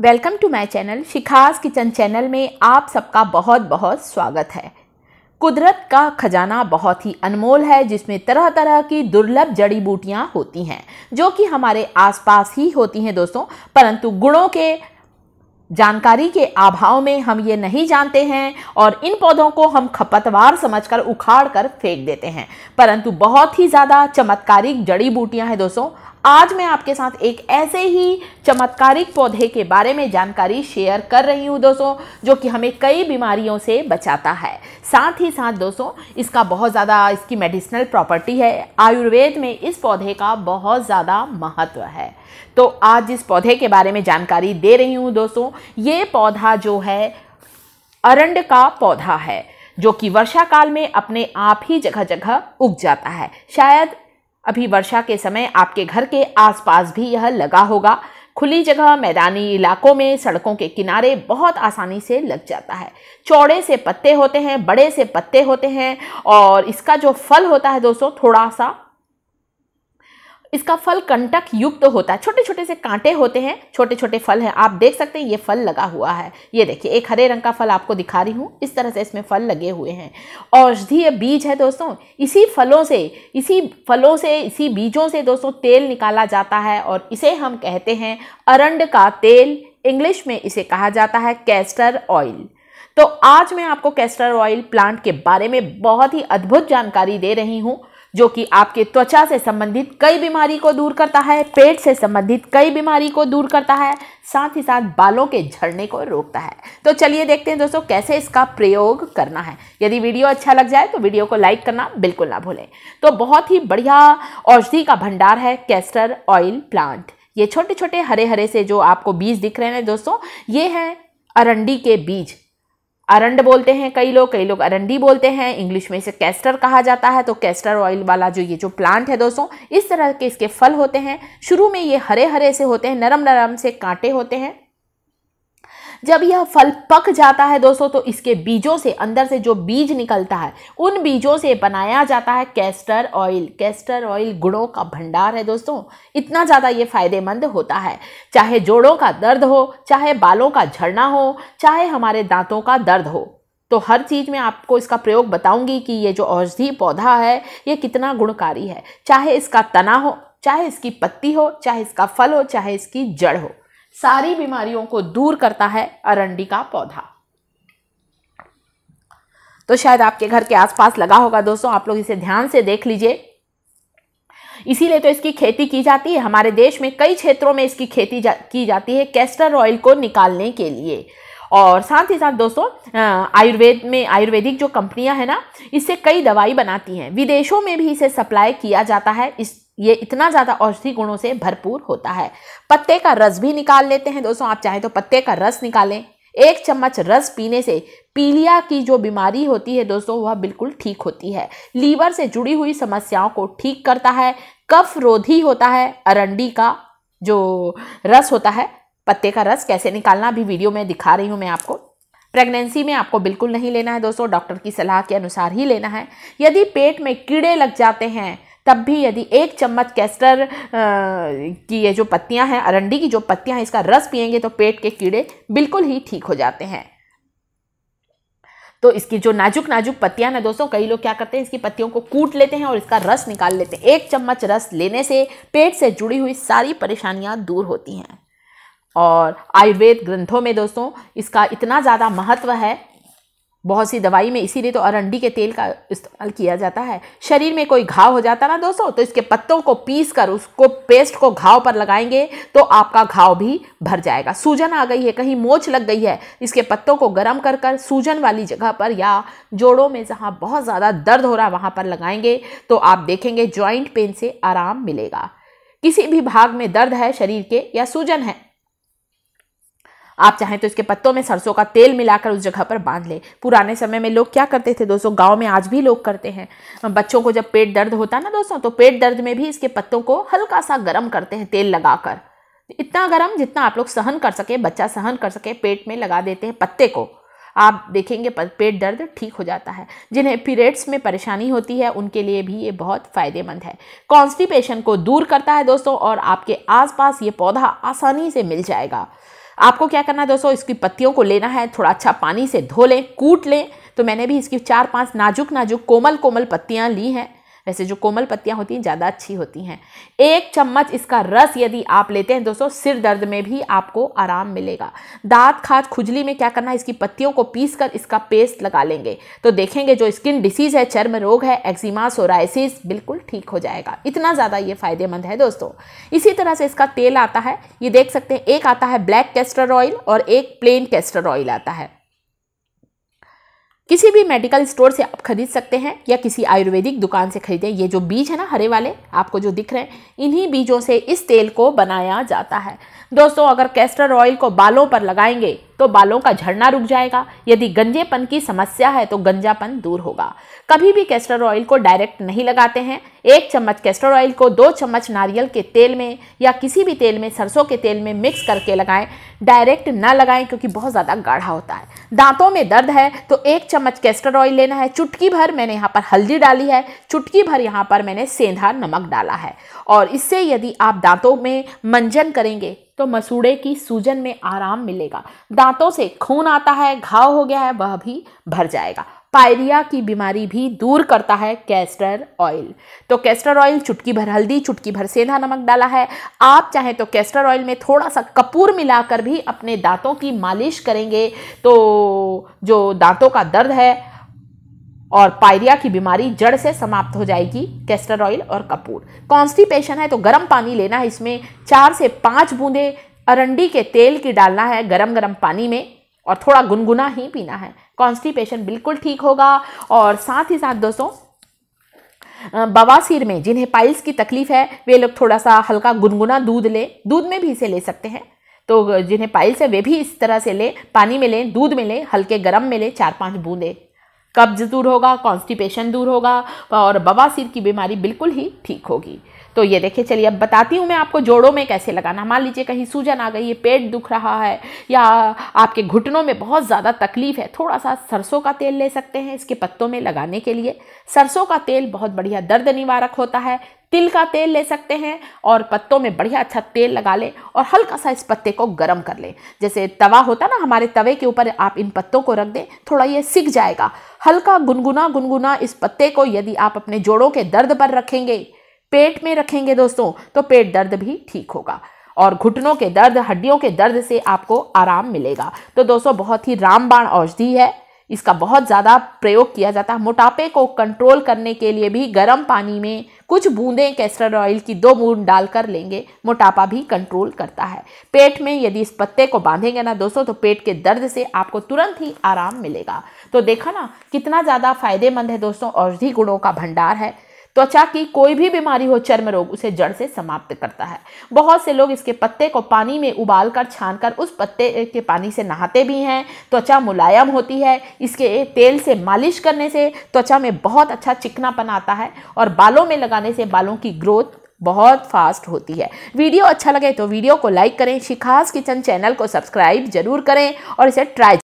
Welcome to my channel Shikha's kitchen channel में आप सबका बहुत बहुत स्वागत है। कुदरत का खजाना बहुत ही अनमोल है, जिसमें तरह तरह की दुर्लभ जड़ी बूटियाँ होती हैं, जो कि हमारे आसपास ही होती हैं दोस्तों। परंतु गुणों के, जानकारी के अभाव में हम ये नहीं जानते हैं और इन पौधों को हम खपतवार समझकर उखाड़ कर फेंक देते हैं। परंतु बहुत ही ज़्यादा चमत्कारिक जड़ी बूटियाँ हैं दोस्तों। आज मैं आपके साथ एक ऐसे ही चमत्कारिक पौधे के बारे में जानकारी शेयर कर रही हूँ दोस्तों, जो कि हमें कई बीमारियों से बचाता है। साथ ही साथ दोस्तों, इसका बहुत ज़्यादा, इसकी मेडिसिनल प्रॉपर्टी है। आयुर्वेद में इस पौधे का बहुत ज़्यादा महत्व है। तो आज इस पौधे के बारे में जानकारी दे रही हूँ दोस्तों। ये पौधा जो है, अरंड का पौधा है, जो कि वर्षा काल में अपने आप ही जगह जगह उग जाता है। शायद अभी वर्षा के समय आपके घर के आसपास भी यह लगा होगा। खुली जगह, मैदानी इलाकों में सड़कों के किनारे बहुत आसानी से लग जाता है। चौड़े से पत्ते होते हैं, बड़े से पत्ते होते हैं और इसका जो फल होता है दोस्तों, थोड़ा सा इसका फल कंटक युक्त तो होता है। छोटे छोटे से कांटे होते हैं छोटे छोटे फल हैं। आप देख सकते हैं, ये फल लगा हुआ है। ये देखिए, एक हरे रंग का फल आपको दिखा रही हूँ। इस तरह से इसमें फल लगे हुए हैं। औषधीय बीज है दोस्तों। इसी फलों से, इसी फलों से, इसी बीजों से दोस्तों तेल निकाला जाता है और इसे हम कहते हैं अरंड का तेल। इंग्लिश में इसे कहा जाता है कैस्टर ऑयल तो आज मैं आपको कैस्टर ऑयल प्लांट के बारे में बहुत ही अद्भुत जानकारी दे रही हूँ। जो कि आपके त्वचा से संबंधित कई बीमारी को दूर करता है, पेट से संबंधित कई बीमारी को दूर करता है, साथ ही साथ बालों के झड़ने को रोकता है। तो चलिए देखते हैं दोस्तों कैसे इसका प्रयोग करना है। यदि वीडियो अच्छा लग जाए तो वीडियो को लाइक करना बिल्कुल ना भूलें। तो बहुत ही बढ़िया औषधि का भंडार है कैस्टर ऑयल प्लांट। ये छोटे छोटे हरे हरे से जो आपको बीज दिख रहे हैं दोस्तों, ये हैं अरंडी के बीज। अरंड बोलते हैं कई लोग कई लोग अरंडी बोलते हैं। इंग्लिश में इसे कैस्टर कहा जाता है तो कैस्टर ऑयल वाला जो ये जो प्लांट है दोस्तों, इस तरह के इसके फल होते हैं। शुरू में ये हरे हरे से होते हैं नरम नरम से कांटे होते हैं। जब यह फल पक जाता है दोस्तों तो इसके बीजों से, अंदर से जो बीज निकलता है, उन बीजों से बनाया जाता है कैस्टर ऑयल। कैस्टर ऑयल गुड़ों का भंडार है दोस्तों। इतना ज़्यादा ये फ़ायदेमंद होता है। चाहे जोड़ों का दर्द हो, चाहे बालों का झड़ना हो, चाहे हमारे दांतों का दर्द हो। तो हर चीज़ में आपको इसका प्रयोग बताऊँगी कि ये जो औषधि पौधा है, ये कितना गुणकारी है। चाहे इसका तना हो, चाहे इसकी पत्ती हो, चाहे इसका फल हो, चाहे इसकी जड़ हो। सारी बीमारियों को दूर करता है अरंडी का पौधा। तो शायद आपके घर के आसपास लगा होगा दोस्तों आप लोग इसे ध्यान से देख लीजिए। इसीलिए तो इसकी खेती की जाती है। हमारे देश में कई क्षेत्रों में इसकी खेती जा, की जाती है कैस्टर ऑयल को निकालने के लिए। और साथ ही साथ दोस्तों आयुर्वेद में आयुर्वेदिक जो कंपनियाँ हैं ना इससे कई दवाई बनाती हैं। विदेशों में भी इसे सप्लाई किया जाता है। इस ये इतना ज़्यादा औषधि गुणों से भरपूर होता है। पत्ते का रस भी निकाल लेते हैं दोस्तों, आप चाहें तो पत्ते का रस निकालें। एक चम्मच रस पीने से पीलिया की जो बीमारी होती है दोस्तों, वह बिल्कुल ठीक होती है। लीवर से जुड़ी हुई समस्याओं को ठीक करता है, कफ रोधी होता है, अरंडी का जो रस होता है, पत्ते का रस कैसे निकालना, अभी वीडियो में दिखा रही हूँ मैं आपको। प्रेगनेंसी में आपको बिल्कुल नहीं लेना है दोस्तों, डॉक्टर की सलाह के अनुसार ही लेना है। यदि पेट में कीड़े लग जाते हैं तब भी यदि एक चम्मच कैस्टर की ये जो पत्तियाँ हैं, अरंडी की जो पत्तियाँ हैं, इसका रस पियेंगे तो पेट के कीड़े बिल्कुल ही ठीक हो जाते हैं। तो इसकी जो नाजुक नाजुक पत्तियाँ ना दोस्तों, कई लोग क्या करते हैं, इसकी पत्तियों को कूट लेते हैं और इसका रस निकाल लेते हैं। एक चम्मच रस लेने से पेट से जुड़ी हुई सारी परेशानियाँ दूर होती हैं। और आयुर्वेद ग्रंथों में, दोस्तों, इसका इतना ज़्यादा महत्व है बहुत सी दवाई में इसीलिए तो अरंडी के तेल का इस्तेमाल किया जाता है। शरीर में कोई घाव हो जाता ना दोस्तों तो इसके पत्तों को पीस कर उसको पेस्ट को घाव पर लगाएँगे तो आपका घाव भी भर जाएगा। सूजन आ गई है, कहीं मोच लग गई है, इसके पत्तों को गर्म कर कर सूजन वाली जगह पर या जोड़ों में जहाँ बहुत ज़्यादा दर्द हो रहा है, वहाँ पर लगाएँगे तो आप देखेंगे ज्वाइंट पेन से आराम मिलेगा। किसी भी भाग में दर्द है शरीर के या सूजन है आप चाहें तो इसके पत्तों में सरसों का तेल मिलाकर उस जगह पर बाँध ले। पुराने समय में लोग क्या करते थे दोस्तों? गाँव में आज भी लोग करते हैं। बच्चों को जब पेट दर्द होता है ना दोस्तों तो पेट दर्द में भी इसके पत्तों को हल्का सा गर्म करते हैं तेल लगाकर। इतना गर्म जितना आप लोग सहन कर सके, बच्चा सहन कर सके, पेट में लगा देते हैं पत्ते को। आप देखेंगे पेट दर्द ठीक हो जाता है। जिन्हें पीरियड्स में परेशानी होती है, उनके लिए भी ये बहुत फ़ायदेमंद है। कॉन्स्टिपेशन को दूर करता है दोस्तों, और आपके आसपास ये पौधा आसानी से मिल जाएगा। आपको क्या करना है दोस्तों? इसकी पत्तियों को लेना है, थोड़ा अच्छा पानी से धो लें, कूट लें। तो मैंने भी इसकी चार पाँच नाजुक नाजुक कोमल कोमल पत्तियाँ ली हैं। वैसे जो कोमल पत्तियाँ होती हैं, ज़्यादा अच्छी होती हैं। एक चम्मच इसका रस यदि आप लेते हैं दोस्तों, सिर दर्द में भी आपको आराम मिलेगा। दांत खाज खुजली में क्या करना है, इसकी पत्तियों को पीस कर इसका पेस्ट लगा लेंगे। तो देखेंगे जो स्किन डिसीज़ है, चर्म रोग है, एक्जिमा सोराइसिस बिल्कुल ठीक हो जाएगा। इतना ज़्यादा ये फ़ायदेमंद है दोस्तों। इसी तरह से इसका तेल आता है, ये देख सकते हैं, एक आता है ब्लैक कैस्टर ऑयल और एक प्लेन कैस्टर ऑयल आता है। किसी भी मेडिकल स्टोर से आप खरीद सकते हैं या किसी आयुर्वेदिक दुकान से खरीदें, ये जो बीज है ना, हरे वाले, आपको जो दिख रहे हैं, इन्हीं बीजों से इस तेल को बनाया जाता है। दोस्तों, अगर कैस्टर ऑयल को बालों पर लगाएँगे तो बालों का झड़ना रुक जाएगा। यदि गंजेपन की समस्या है तो गंजापन दूर होगा। कभी भी कैस्टर ऑयल को डायरेक्ट नहीं लगाते हैं। एक चम्मच कैस्टर ऑयल को दो चम्मच नारियल के तेल में या किसी भी तेल में, सरसों के तेल में मिक्स करके लगाएँ। डायरेक्ट ना लगाएँ क्योंकि बहुत ज़्यादा गाढ़ा होता है। दांतों में दर्द है तो एक चम्मच कैस्टर ऑयल लेना है। चुटकी भर मैंने यहाँ पर हल्दी डाली है। चुटकी भर यहाँ पर मैंने सेंधा नमक डाला है। और इससे यदि आप दांतों में मंजन करेंगे तो मसूड़े की सूजन में आराम मिलेगा। दांतों से खून आता है, घाव हो गया है, वह भी भर जाएगा। पायरिया की बीमारी भी दूर करता है कैस्टर ऑयल। तो कैस्टर ऑयल, चुटकी भर हल्दी, चुटकी भर सेंधा नमक डाला है। आप चाहें तो कैस्टर ऑयल में थोड़ा सा कपूर मिलाकर भी अपने दांतों की मालिश करेंगे। तो जो दांतों का दर्द है और पायरिया की बीमारी जड़ से समाप्त हो जाएगी कैस्टर ऑयल और कपूर। कॉन्स्टिपेशन है तो गर्म पानी लेना है इसमें। चार से पाँच बूंदे अरंडी के तेल की डालना है गरम गरम पानी में और थोड़ा गुनगुना ही पीना है। कॉन्स्टिपेशन बिल्कुल ठीक होगा और साथ ही साथ दोस्तों बवासीर में जिन्हें पाइल्स की तकलीफ़ है, वे लोग थोड़ा सा हल्का गुनगुना दूध लें। दूध में भी इसे ले सकते हैं। तो जिन्हें पाइल्स है, वे भी इस तरह से लें। पानी में लें, दूध में लें, हल्के गर्म में लें, चार पाँच बूंदे। कब्ज दूर होगा कॉन्स्टिपेशन दूर होगा और बवासीर की बीमारी बिल्कुल ही ठीक होगी। तो ये देखिए, चलिए अब बताती हूँ मैं आपको जोड़ों में कैसे लगाना। मान लीजिए कहीं सूजन आ गई है पेट दुख रहा है या आपके घुटनों में बहुत ज़्यादा तकलीफ़ है थोड़ा सा सरसों का तेल ले सकते हैं इसके पत्तों में लगाने के लिए। सरसों का तेल बहुत बढ़िया दर्द निवारक होता है तिल का तेल ले सकते हैं और पत्तों में बढ़िया अच्छा तेल लगा लें और हल्का सा इस पत्ते को गर्म कर लें। जैसे तवा होता ना हमारे तवे के ऊपर आप इन पत्तों को रख दें, थोड़ा ये सिक जाएगा। हल्का गुनगुना गुनगुना इस पत्ते को यदि आप अपने जोड़ों के दर्द पर रखेंगे, पेट में रखेंगे दोस्तों तो पेट दर्द भी ठीक होगा और घुटनों के दर्द, हड्डियों के दर्द से आपको आराम मिलेगा। तो दोस्तों, बहुत ही रामबाण औषधि है। इसका बहुत ज़्यादा प्रयोग किया जाता है। मोटापे को कंट्रोल करने के लिए भी गर्म पानी में कुछ बूंदें कैस्टर ऑयल की दो बूंद डालकर लेंगे। मोटापा भी कंट्रोल करता है। पेट में यदि इस पत्ते को बांधेंगे ना दोस्तों तो पेट के दर्द से आपको तुरंत ही आराम मिलेगा। तो देखा ना, कितना ज़्यादा फ़ायदेमंद है दोस्तों, औषधि गुणों का भंडार है। त्वचा की कोई भी बीमारी हो, चर्म रोग उसे जड़ से समाप्त करता है। बहुत से लोग इसके पत्ते को पानी में उबाल कर छान कर उस पत्ते के पानी से नहाते भी हैं। त्वचा मुलायम होती है। इसके तेल से मालिश करने से त्वचा में बहुत अच्छा चिकनापन आता है और बालों में लगाने से बालों की ग्रोथ बहुत फास्ट होती है। वीडियो अच्छा लगे तो वीडियो को लाइक करें। शिखास किचन चैनल को सब्सक्राइब ज़रूर करें और इसे ट्राई